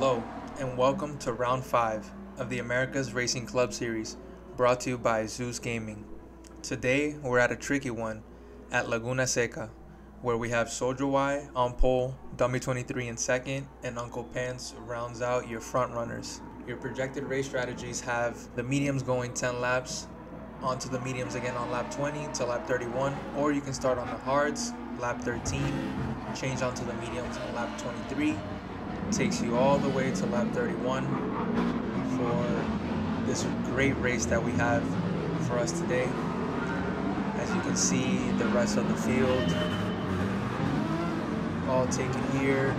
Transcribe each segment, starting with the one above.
Hello, and welcome to round 5 of the America's Racing Club Series, brought to you by Zeus Gaming. Today, we're at a tricky one at Laguna Seca, where we have Soldier Y on pole, Dummy 23 in second, and Uncle Pants rounds out your front runners. Your projected race strategies have the mediums going 10 laps, onto the mediums again on lap 20 to lap 31, or you can start on the hards, lap 13, change onto the mediums on lap 23, takes you all the way to lap 31 for this great race that we have for us today. As you can see, the rest of the field all taken here,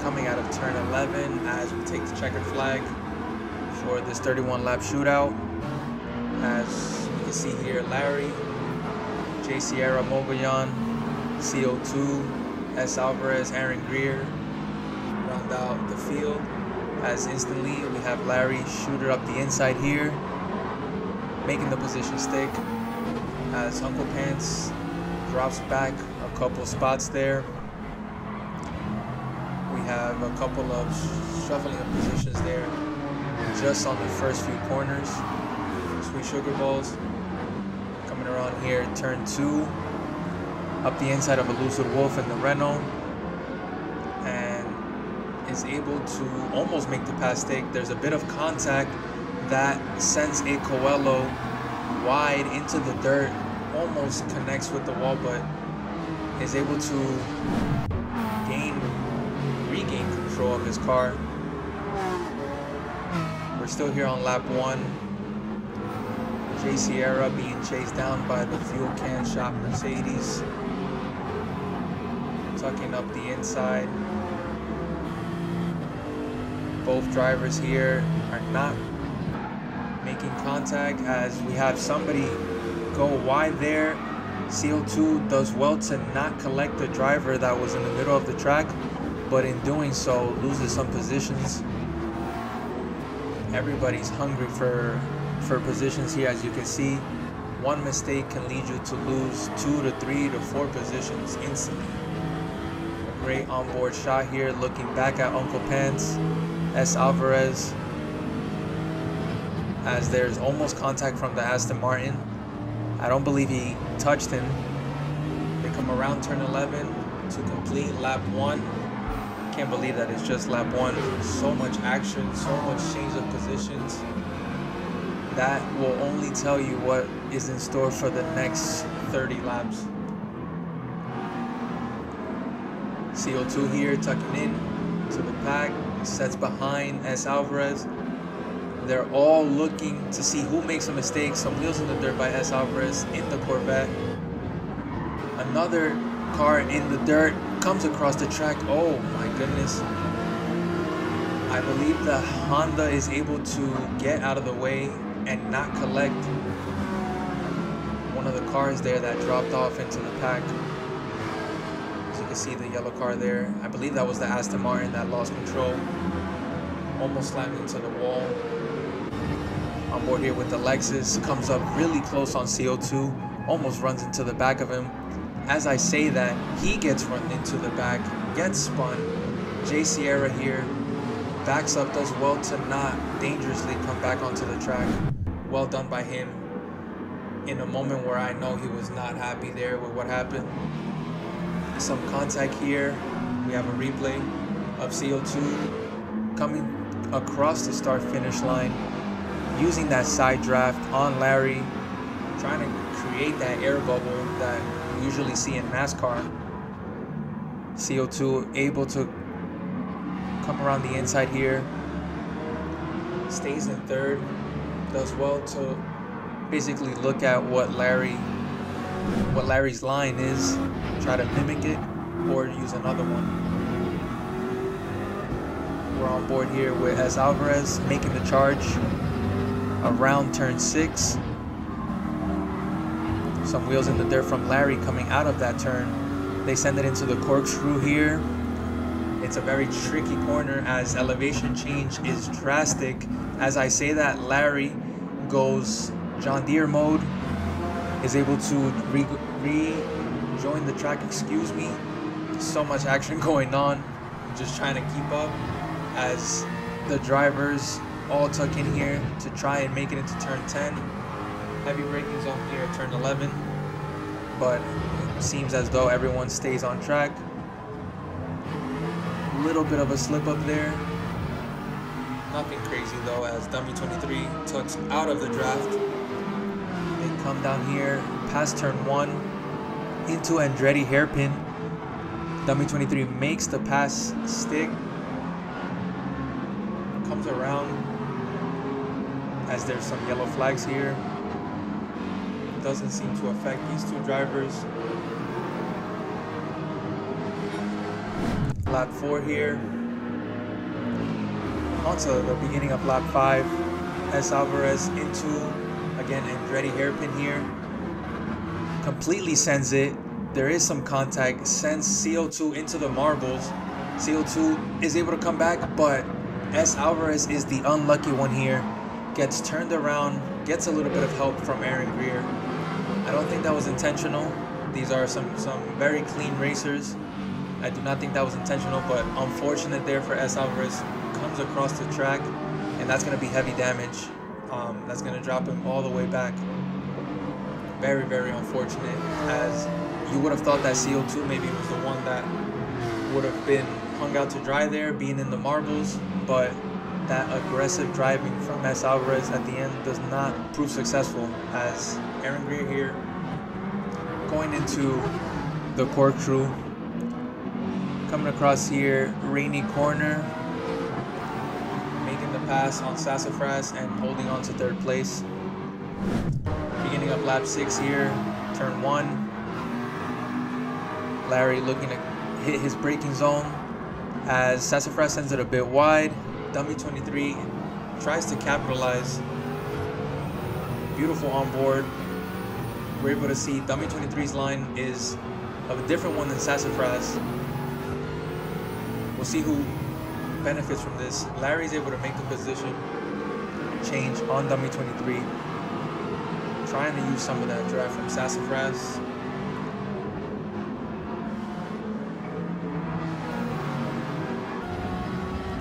coming out of turn 11 as we take the checkered flag for this 31 lap shootout. As you can see here, Larry, J. Sierra Mogollon, CO2, S. Alvarez, Aaron Greer round out the field. As instantly we have Larry shooter up the inside here, making the position stick. As Uncle Pants drops back a couple spots there. We have a couple of shuffling of positions there just on the first few corners. Sweet Sugar Balls. Coming around here, turn two. Up the inside of Elusive Wolf in the Renault. Is able to almost make the pass take. There's a bit of contact that sends a Coelho wide into the dirt. Almost connects with the wall, but is able to gain, regain control of his car. We're still here on lap one. J Sierra being chased down by the fuel can shop Mercedes. Tucking up the inside. Both drivers here are not making contact as we have somebody go wide there. CO2 does well to not collect the driver that was in the middle of the track, but in doing so loses some positions. Everybody's hungry for for positions here as you can see. One mistake can lead you to lose two to three to four positions instantly. A great onboard shot here looking back at Uncle Pants, S. Alvarez, as there's almost contact from the Aston Martin. I don't believe he touched him. They come around turn 11 to complete lap one. Can't believe that it's just lap one. So much action, so much change of positions. That will only tell you what is in store for the next 30 laps. CO2 here tucking in to the pack, sets behind S. Alvarez. They're all looking to see who makes a mistake. Some wheels in the dirt by S. Alvarez in the Corvette. Another car in the dirt comes across the track. Oh my goodness. I believe the Honda is able to get out of the way and not collect one of the cars there that dropped off into the pack. Can see the yellow car there. I believe that was the Aston Martin that lost control. Almost slammed into the wall on board here with the Lexus, comes up really close on CO2, almost runs into the back of him. As I say that, he gets run into the back, gets spun. J Sierra here backs up, does well to not dangerously come back onto the track. Well done by him in a moment where I know he was not happy there with what happened. Some contact here. We have a replay of CO2 coming across the start finish line using that side draft on Larry, trying to create that air bubble that we usually see in NASCAR. CO2 able to come around the inside here, stays in third, does well to basically look at what Larry, what Larry's line is, try to mimic it, or use another one. We're on board here with S. Alvarez making the charge around turn six. Some wheels in the dirt from Larry coming out of that turn. They send it into the corkscrew here. It's a very tricky corner as elevation change is drastic. As I say that, Larry goes John Deere mode, is able to rejoin re the track, excuse me. So much action going on, just trying to keep up. as the drivers all tuck in here to try and make it into turn 10. Heavy braking zone here at turn 11, but it seems as though everyone stays on track. A Little bit of a slip up there. Nothing crazy though, as Dummy 23 tucks out of the draft. Come down here past turn one into Andretti hairpin. Dummy 23 makes the pass stick, comes around as there's some yellow flags here. Doesn't seem to affect these two drivers. Lap 4 here. Onto the beginning of lap 5. S. Alvarez into, again, Andretti hairpin here. Completely sends it. There is some contact. Sends CO2 into the marbles. CO2 is able to come back, but S. Alvarez is the unlucky one here. Gets turned around, gets a little bit of help from Aaron Greer. I don't think that was intentional. These are some, some very clean racers. I do not think that was intentional, but unfortunate there for S. Alvarez. Comes across the track, and that's going to be heavy damage. Um, that's going to drop him all the way back. Very, very unfortunate, as you would have thought that CO2 maybe was the one that would have been hung out to dry there, being in the marbles, but that aggressive driving from S. Alvarez at the end does not prove successful, as Aaron Greer here going into the corkscrew coming across here, Rainey Corner, pass on Sassafras and holding on to third place. Beginning of lap six here, turn one. Larry looking to hit his braking zone as Sassafras sends it a bit wide. Dummy 23 tries to capitalize. Beautiful on board. We're able to see Dummy 23's line is of a different one than Sassafras. We'll see who benefits from this. Larry's able to make the position change on dummy 23. Trying to use some of that draft from Sassafras.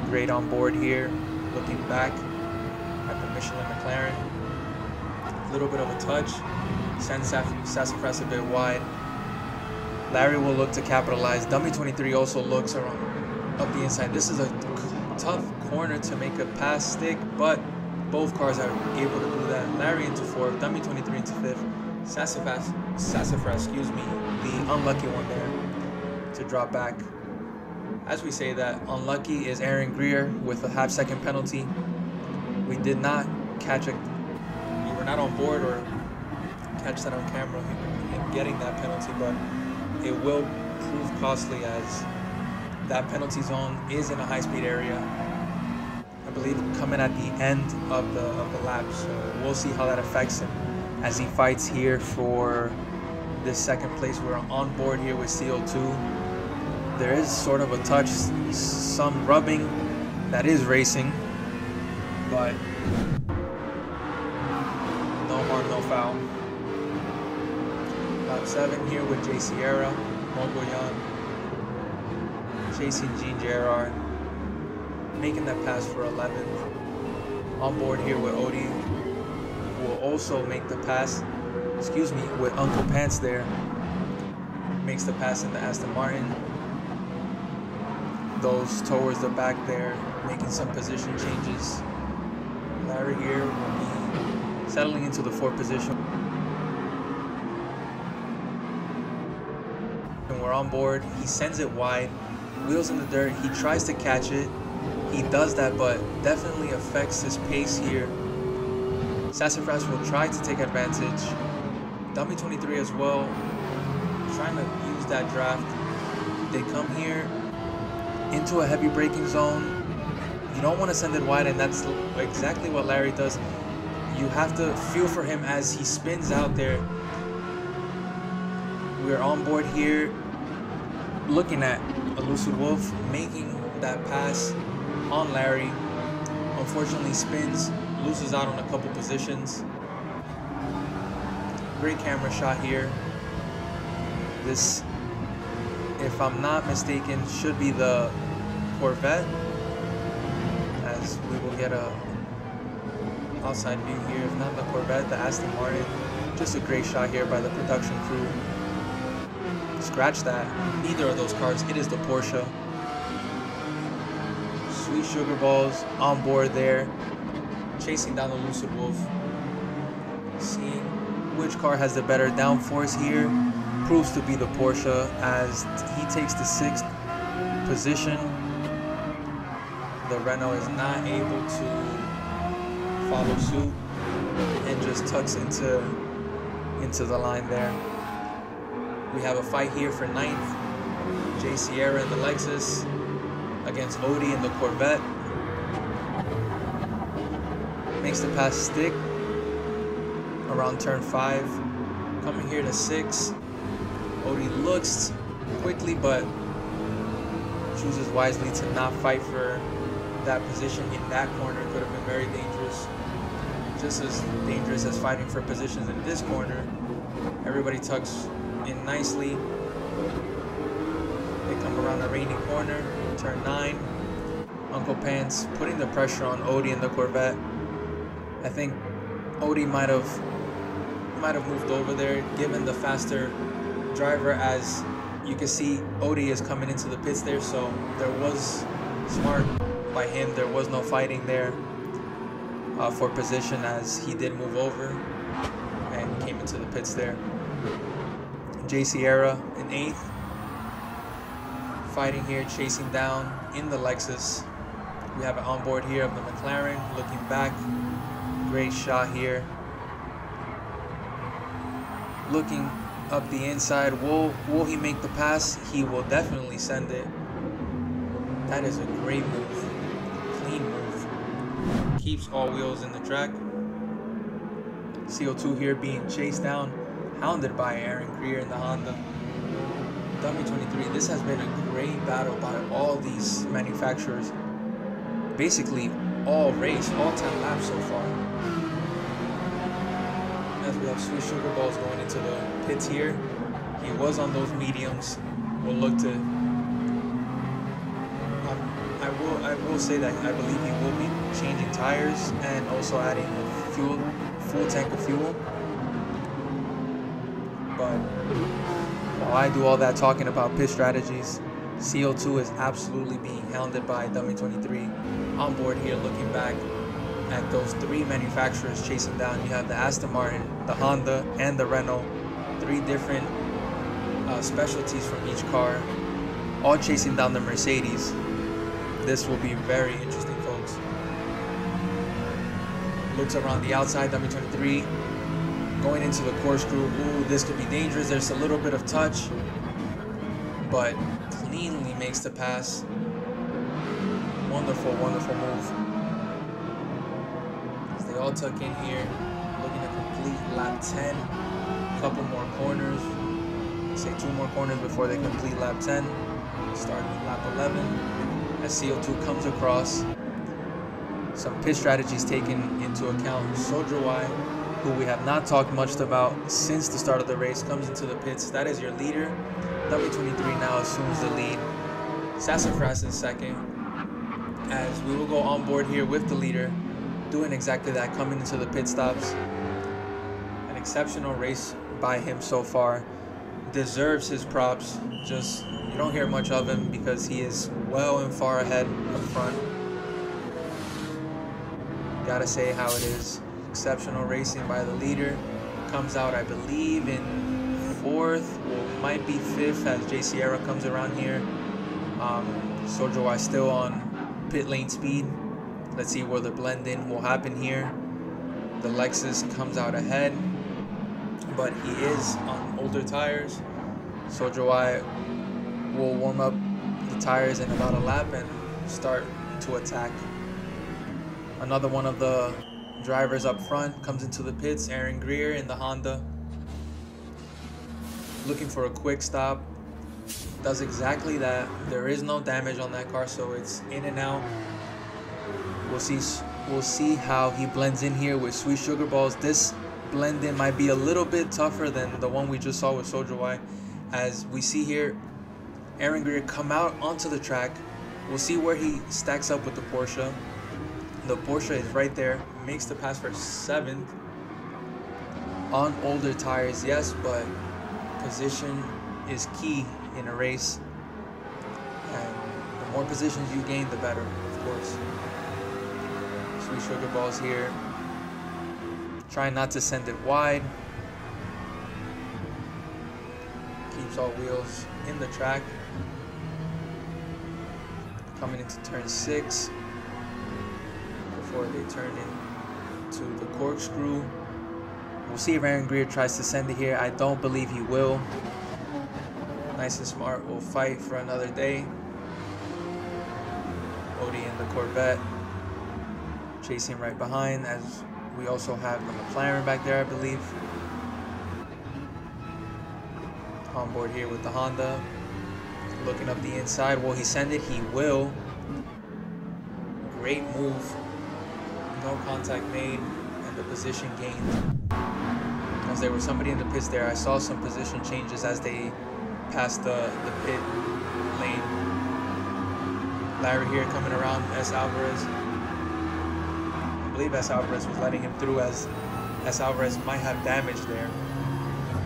Great on board here. Looking back at the Michelin McLaren. A little bit of a touch. Sends Sassafras a bit wide. Larry will look to capitalize. Dummy 23 also looks around up the inside. This is a tough corner to make a pass stick, but both cars are able to do that. Larry into fourth, Dummy 23 into fifth, Sassafras, Sassafras, excuse me, the unlucky one there to drop back. As we say that, unlucky is Aaron Greer with a half second penalty. We did not catch a, we were not on board or catch that on camera in getting that penalty, but it will prove costly as that penalty zone is in a high-speed area. I believe coming at the end of the of the lap, so we'll see how that affects him as he fights here for this second place. We're on board here with CO2. There is sort of a touch, some rubbing that is racing, but no harm, no foul. Lap seven here with J Sierra, Mogollon, chasing Gene Gerard, making that pass for 11th. On board here with Ody, will also make the pass, excuse me, with Uncle Pants there. Makes the pass in the Aston Martin. Those towards the back there, making some position changes. Larry here will be settling into the fourth position. And we're on board. He sends it wide wheels in the dirt. He tries to catch it. He does that, but definitely affects his pace here. Sassafras will try to take advantage. Dummy 23 as well, trying to use that draft. They come here into a heavy braking zone. You don't want to send it wide, and that's exactly what Larry does. You have to feel for him as he spins out there. We're on board here looking at Elusive Wolf making that pass on Larry. Unfortunately spins, loses out on a couple positions. Great camera shot here. This, if I'm not mistaken, should be the Corvette. As we will get a outside view here. If not the Corvette, the Aston Martin. Just a great shot here by the production crew. Scratch that. Neither of those cars. It is the Porsche. Sweet Sugar Balls on board there. Chasing down the Lucid Wolf. Seeing which car has the better downforce here. Proves to be the Porsche as he takes the sixth position. The Renault is not able to follow suit and just tucks into into the line there. We have a fight here for ninth. Jay Sierra in the Lexus against Ody in the Corvette. Makes the pass stick around turn five. Coming here to six. Ody looks quickly, but chooses wisely to not fight for that position in that corner. Could have been very dangerous. Just as dangerous as fighting for positions in this corner. Everybody tucks in nicely. They come around the Rainey corner, turn 9. Uncle Pants putting the pressure on Ody in the Corvette. I think Ody might have might have moved over there given the faster driver as you can see Ody is coming into the pits there so there was smart by him there was no fighting there uh, for position as he did move over and came into the pits there Jay Sierra in eighth. Fighting here, chasing down in the Lexus. We have an onboard here of the McLaren, looking back. Great shot here. Looking up the inside. Will will he make the pass? He will definitely send it. That is a great move. Clean move. Keeps all wheels in the track. CO2 here being chased down hounded by Aaron Greer in the Honda. Dummy 23, this has been a great battle by all these manufacturers. Basically, all race, all 10 laps so far. As we have Sweet Sugar Balls going into the pits here. He was on those mediums. We'll look to. Um, I will. I will say that I believe he will be changing tires and also adding fuel, full tank of fuel. But while I do all that talking about pit strategies, CO2 is absolutely being hounded by Dummy 23. On board here, looking back at those three manufacturers chasing down. You have the Aston Martin, the Honda, and the Renault. Three different uh, specialties from each car, all chasing down the Mercedes. This will be very interesting, folks. Looks around the outside, Dummy 23 going into the corkscrew. Ooh, this could be dangerous. There's a little bit of touch, but cleanly makes the pass. Wonderful, wonderful move. As they all tuck in here, looking to complete lap 10. Couple more corners. Say two more corners before they complete lap 10. Start with lap 11. As CO2 comes across, some pit strategies taken into account. Soldier Y who we have not talked much about since the start of the race, comes into the pits. That is your leader. W23 now assumes the lead. Sassafras in second. As we will go on board here with the leader, doing exactly that, coming into the pit stops. An exceptional race by him so far. Deserves his props. Just, you don't hear much of him because he is well and far ahead up front. Gotta say how it is exceptional racing by the leader. Comes out, I believe, in fourth, or might be fifth as Jay Sierra comes around here. Um, Y still on pit lane speed. Let's see where the blend in will happen here. The Lexus comes out ahead, but he is on older tires. Y will warm up the tires in about a lap and start to attack. Another one of the Drivers up front, comes into the pits, Aaron Greer in the Honda. Looking for a quick stop. Does exactly that. There is no damage on that car, so it's in and out. We'll see we'll see how he blends in here with Sweet Sugar Balls. This blend in might be a little bit tougher than the one we just saw with Soldier Y. As we see here, Aaron Greer come out onto the track. We'll see where he stacks up with the Porsche The Porsche is right there, makes the pass for seventh. On older tires, yes, but position is key in a race. And the more positions you gain, the better, of course. Sweet sugar balls here. Trying not to send it wide. Keeps all wheels in the track. Coming into turn six before they turn into the corkscrew. We'll see if Aaron Greer tries to send it here. I don't believe he will. Nice and smart will fight for another day. Ody in the Corvette. Chasing right behind as we also have the McLaren back there, I believe. On board here with the Honda. Looking up the inside. Will he send it? He will. Great move. No contact made and the position gained. As there was somebody in the pits there, I saw some position changes as they passed the, the pit lane. Larry here coming around S. Alvarez. I believe S. Alvarez was letting him through as S. Alvarez might have damage there.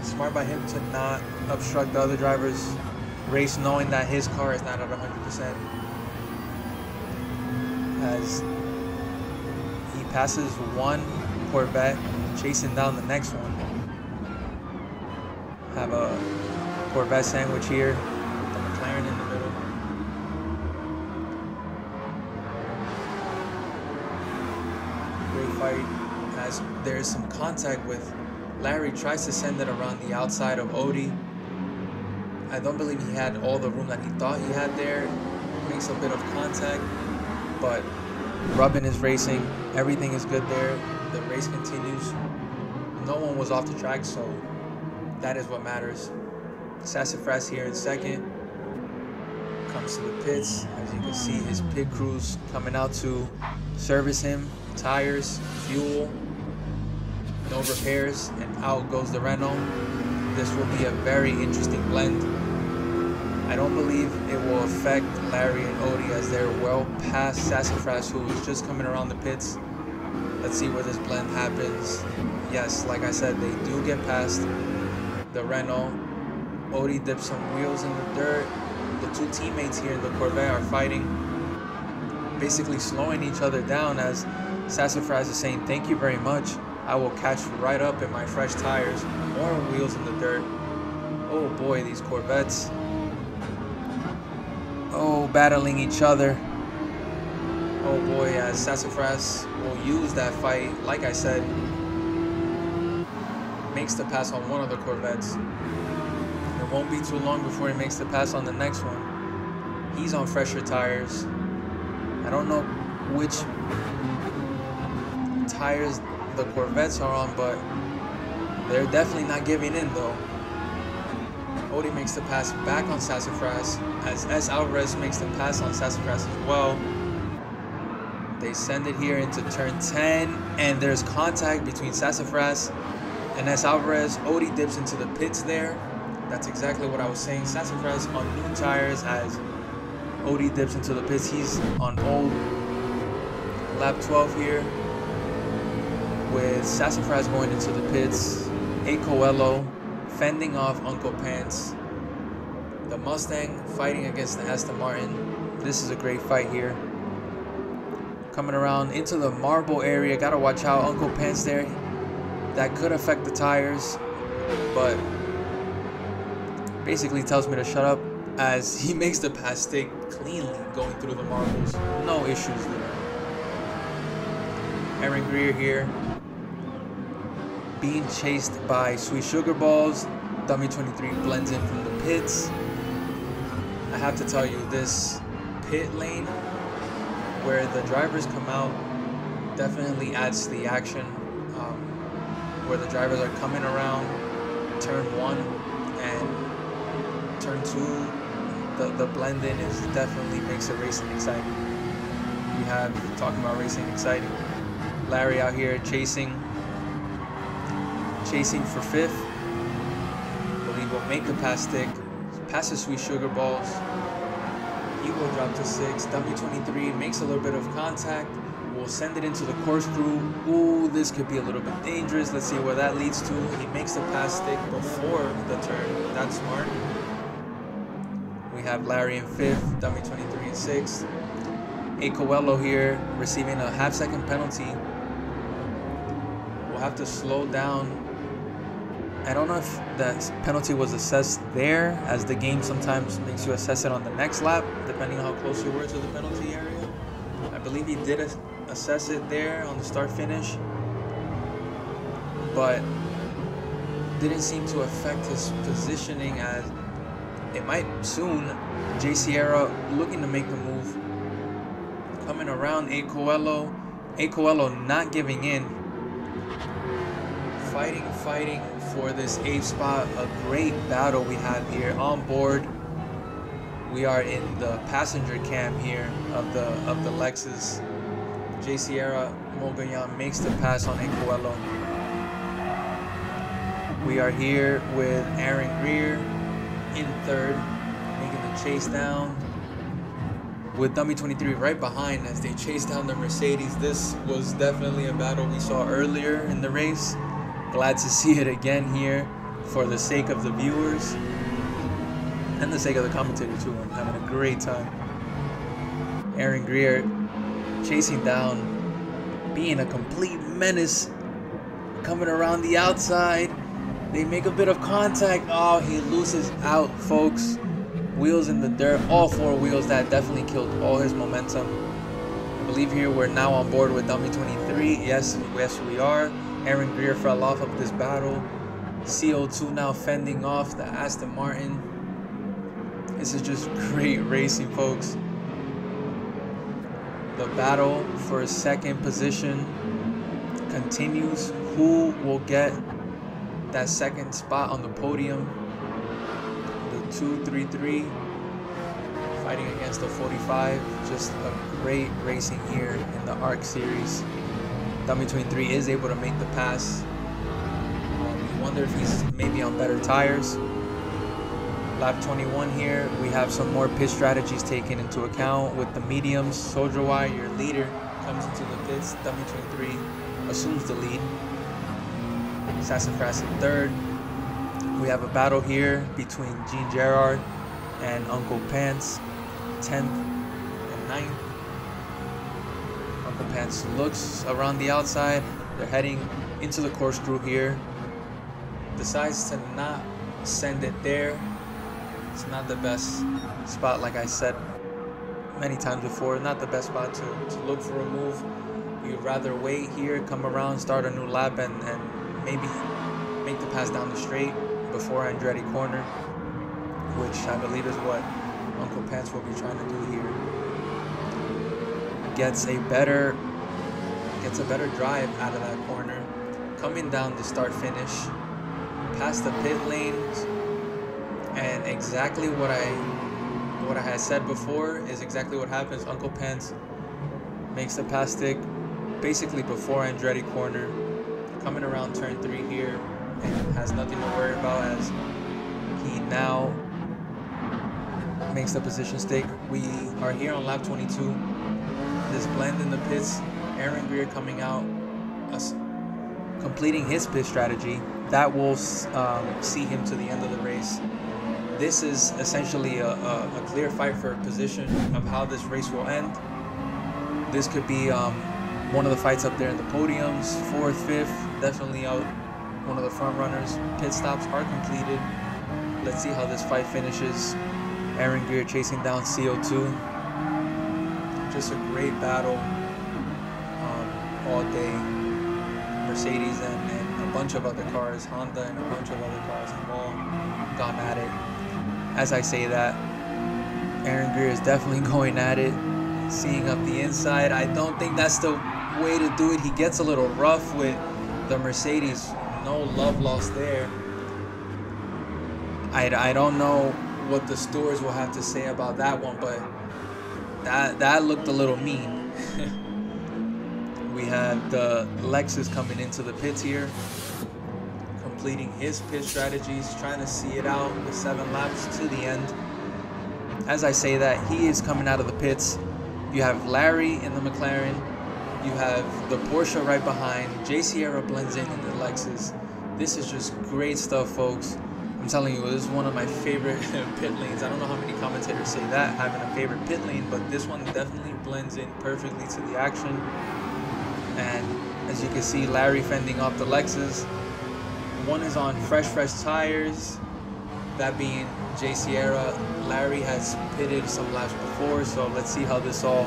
Smart by him to not obstruct the other driver's race knowing that his car is not at 100%. As passes one Corvette, chasing down the next one. Have a Corvette sandwich here, the McLaren in the middle. Great fight as there's some contact with Larry tries to send it around the outside of Ody. I don't believe he had all the room that he thought he had there. Makes a bit of contact, but Rubbin is racing. Everything is good there. The race continues. No one was off the track, so that is what matters. Sassafras here in second. Comes to the pits. As you can see, his pit crews coming out to service him. Tires, fuel, no repairs, and out goes the Renault. This will be a very interesting blend. I don't believe it will affect Larry and Ody as they're well past Sassafras, who is just coming around the pits. Let's see where this blend happens. Yes, like I said, they do get past the Renault. Ody dips some wheels in the dirt. The two teammates here in the Corvette are fighting, basically slowing each other down as Sassafras is saying, thank you very much. I will catch right up in my fresh tires. More wheels in the dirt. Oh boy, these Corvettes. Oh, battling each other. Oh boy, as Sassafras will use that fight, like I said, makes the pass on one of the Corvettes. It won't be too long before he makes the pass on the next one. He's on fresher tires. I don't know which tires the Corvettes are on, but they're definitely not giving in though. Ody makes the pass back on Sassafras as S. Alvarez makes the pass on Sassafras as well. They send it here into turn 10 and there's contact between Sassafras and S. Alvarez. Ody dips into the pits there. That's exactly what I was saying. Sassafras on new tires as Ody dips into the pits. He's on old lap 12 here with Sassafras going into the pits, A. Coelho fending off Uncle Pants, the Mustang fighting against the Aston Martin. This is a great fight here. Coming around into the marble area, gotta watch out, Uncle Pants there. That could affect the tires, but basically tells me to shut up as he makes the pass stick cleanly going through the marbles. No issues there. Aaron Greer here being chased by Sweet Sugar Balls. Dummy 23 blends in from the pits. I have to tell you, this pit lane where the drivers come out definitely adds to the action. Um, where the drivers are coming around turn one and turn two, the, the is definitely makes the racing exciting. We have talking about racing exciting. Larry out here chasing chasing for fifth. Believe will make the pass stick. Pass the sweet sugar balls. He will drop to six. W23 makes a little bit of contact. Will send it into the corkscrew. Ooh, this could be a little bit dangerous. Let's see where that leads to. He makes the pass stick before the turn. That's smart. We have Larry in fifth, W23 in sixth. A Coelho here receiving a half second penalty. We'll have to slow down. I don't know if that penalty was assessed there, as the game sometimes makes you assess it on the next lap, depending on how close you were to the penalty area. I believe he did assess it there on the start finish, but didn't seem to affect his positioning as it might soon. J Sierra looking to make the move. Coming around A Coelho. A Coelho not giving in. Fighting, fighting for this eighth spot. A great battle we have here on board. We are in the passenger cam here of the of the Lexus. J Sierra Mogollon makes the pass on A Coelho. We are here with Aaron Greer in third, making the chase down. With Dummy 23 right behind as they chase down the Mercedes. This was definitely a battle we saw earlier in the race. Glad to see it again here for the sake of the viewers and the sake of the commentator too. I'm having a great time. Aaron Greer chasing down, being a complete menace, coming around the outside. They make a bit of contact. Oh, he loses out, folks. Wheels in the dirt. All four wheels. That definitely killed all his momentum. I believe here we're now on board with Dummy 23. Yes, yes, we are. Aaron Greer fell off of this battle. CO2 now fending off the Aston Martin. This is just great racing, folks. The battle for second position continues. Who will get that second spot on the podium. The 233 fighting against the 45. Just a great racing here in the ARC series. Dummy 23 is able to make the pass. Um, you wonder if he's maybe on better tires. Lap 21 here, we have some more pit strategies taken into account with the mediums. Soldier Wire, your leader, comes into the pits. Dummy 23 assumes the lead. Sassafras in third. We have a battle here between Gene Gerard and Uncle Pants, 10th and 9th. Pants looks around the outside. They're heading into the corkscrew here. Decides to not send it there. It's not the best spot, like I said many times before. Not the best spot to, to look for a move. You'd rather wait here, come around, start a new lap, and, and maybe make the pass down the straight before Andretti corner, which I believe is what Uncle Pants will be trying to do here. Gets a better gets a better drive out of that corner, coming down the start finish, past the pit lanes, and exactly what I what I had said before is exactly what happens. Uncle Pants makes the pass stick basically before Andretti corner coming around turn three here and has nothing to worry about as he now makes the position stick. We are here on lap 22. This blend in the pits, Aaron Greer coming out, uh, completing his pit strategy. That will um, see him to the end of the race. This is essentially a, a, a clear fight for position of how this race will end. This could be um, one of the fights up there in the podiums, fourth, fifth, definitely out one of the front runners. Pit stops are completed. Let's see how this fight finishes. Aaron Greer chasing down CO2. Just a great battle um, all day. Mercedes and, and a bunch of other cars, Honda and a bunch of other cars have all gone at it. As I say that, Aaron Greer is definitely going at it, seeing up the inside. I don't think that's the way to do it. He gets a little rough with the Mercedes. No love lost there. I, I don't know what the stewards will have to say about that one, but that that looked a little mean. we had the Lexus coming into the pits here, completing his pit strategies, trying to see it out with seven laps to the end. As I say that, he is coming out of the pits. You have Larry in the McLaren, You have the Porsche right behind. J Sierra blends in in the Lexus. This is just great stuff, folks. I'm telling you, this is one of my favorite pit lanes. I don't know how many commentators say that, having a favorite pit lane, but this one definitely blends in perfectly to the action. And as you can see, Larry fending off the Lexus. One is on fresh, fresh tires, that being J Sierra. Larry has pitted some laps before, so let's see how this all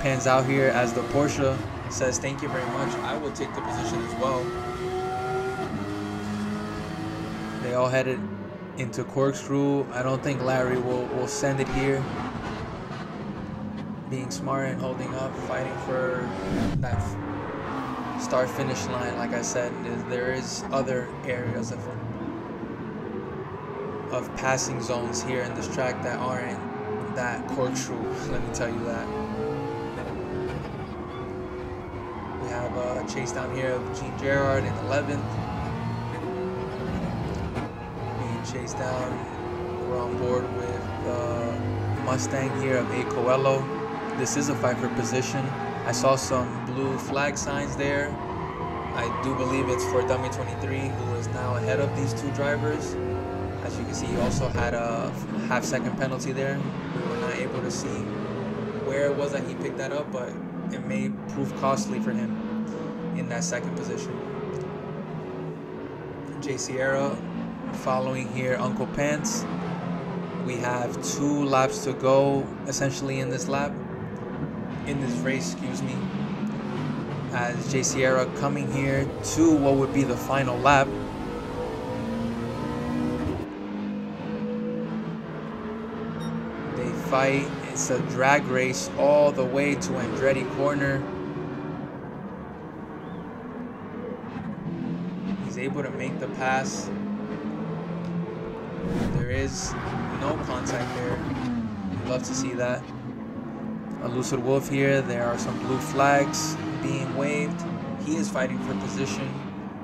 pans out here as the Porsche says thank you very much. I will take the position as well. They all headed into corkscrew. I don't think Larry will, will send it here. Being smart and holding up, fighting for that start finish line. Like I said, there is other areas of of passing zones here in this track that aren't that corkscrew. Let me tell you that. We have a chase down here of Gene Gerard in 11th. Chased down. We're on board with the Mustang here of A. Coelho. This is a fight for position. I saw some blue flag signs there. I do believe it's for Dummy 23, who is now ahead of these two drivers. As you can see, he also had a half second penalty there. We were not able to see where it was that he picked that up, but it may prove costly for him in that second position. J Sierra following here Uncle Pants. We have two laps to go essentially in this lap, in this race, excuse me. As J Sierra coming here to what would be the final lap. They fight. It's a drag race all the way to Andretti Corner. He's able to make the pass. Is no contact there. Love to see that. A Lucid Wolf here. There are some blue flags being waved. He is fighting for position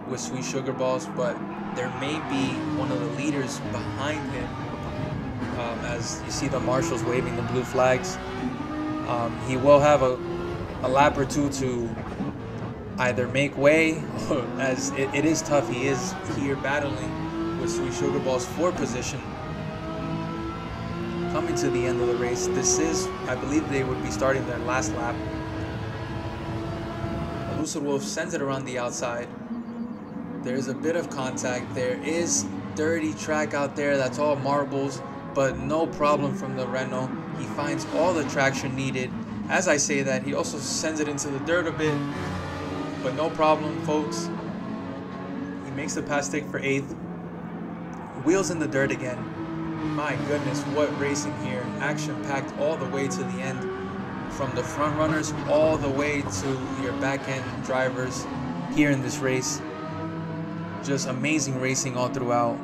with Sweet Sugar Balls, but there may be one of the leaders behind him um, as you see the marshals waving the blue flags. Um, he will have a, a lap or two to either make way, as it, it is tough. He is here battling with Sweet Sugar Ball's for position. Coming to the end of the race, this is, I believe they would be starting their last lap. Lucid Wolf sends it around the outside. There's a bit of contact. There is dirty track out there. That's all marbles but no problem from the Renault. He finds all the traction needed. As I say that, he also sends it into the dirt a bit, but no problem, folks. He makes the pass stick for eighth. Wheels in the dirt again. My goodness, what racing here. Action packed all the way to the end. From the front runners all the way to your back end drivers here in this race. Just amazing racing all throughout.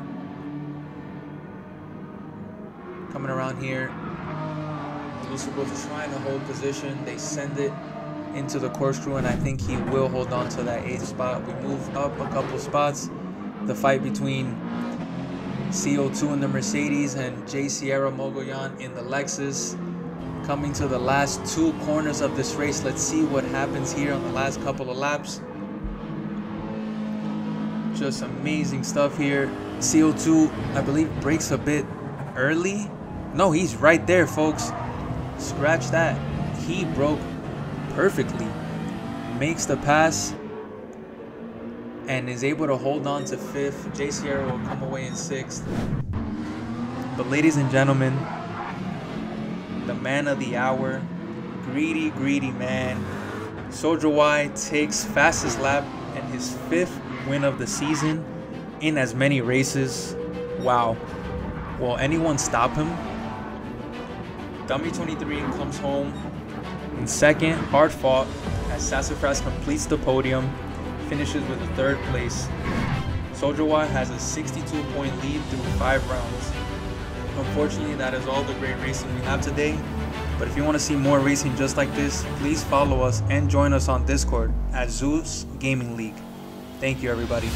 coming around here. Lucid is trying to hold position. They send it into the corkscrew, and I think he will hold on to that eighth spot. We move up a couple spots. The fight between CO2 in the Mercedes and J Sierra Mogollon in the Lexus. Coming to the last two corners of this race. Let's see what happens here on the last couple of laps. Just amazing stuff here. CO2, I believe, breaks a bit early no, he's right there, folks. Scratch that. He broke perfectly. Makes the pass and is able to hold on to fifth. J Sierra will come away in sixth. But ladies and gentlemen, the man of the hour, greedy, greedy man, Soldier Y takes fastest lap and his fifth win of the season in as many races. Wow. Will anyone stop him? Dummy 23 comes home in second, hard fought, as Sassafras completes the podium, finishes with a third place. Soldier has a 62 point lead through five rounds. Unfortunately, that is all the great racing we have today. But if you want to see more racing just like this, please follow us and join us on Discord at Zeus Gaming League. Thank you, everybody.